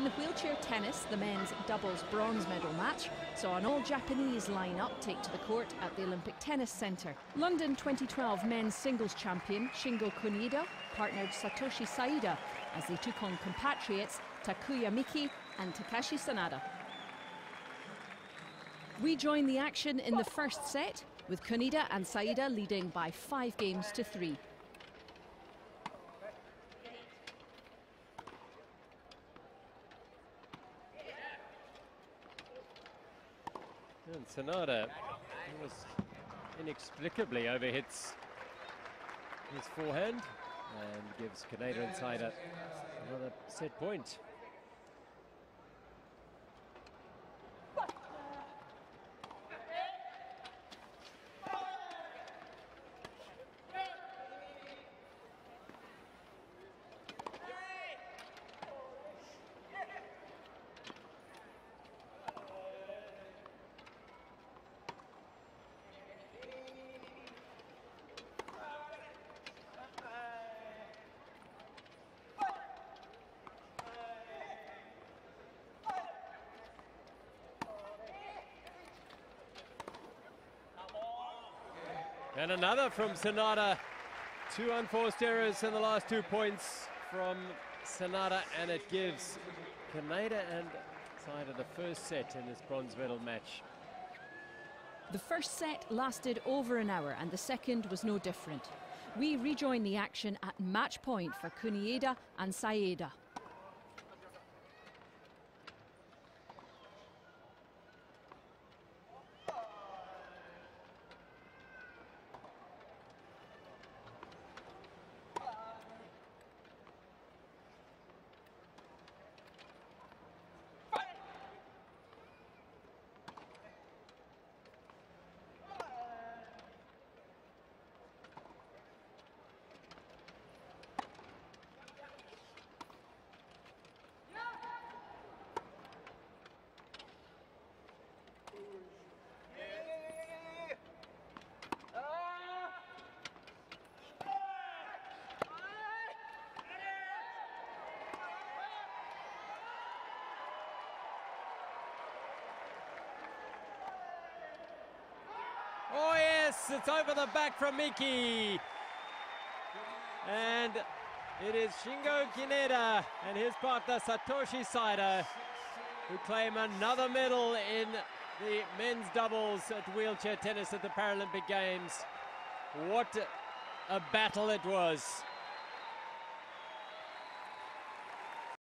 In the wheelchair tennis, the men's doubles bronze medal match saw an all Japanese line-up take to the court at the Olympic Tennis Centre. London 2012 men's singles champion Shingo Kunieda partnered Satoshi Saida as they took on compatriots Takuya Miki and Takashi Sanada. We join the action in the first set with Kunieda and Saida leading by five games to three. And was inexplicably overhits his forehand and gives Kunieda and Saida another set point. And another from Sanada. Two unforced errors in the last two points from Sanada, and it gives Kunieda and Saida the first set in this bronze medal match. The first set lasted over an hour, and the second was no different. We rejoin the action at match point for Kunieda and Saida. It's over the back from Miki. And it is Shingo Kunieda and his partner Satoshi Saida who claim another medal in the men's doubles at wheelchair tennis at the Paralympic Games. What a battle it was.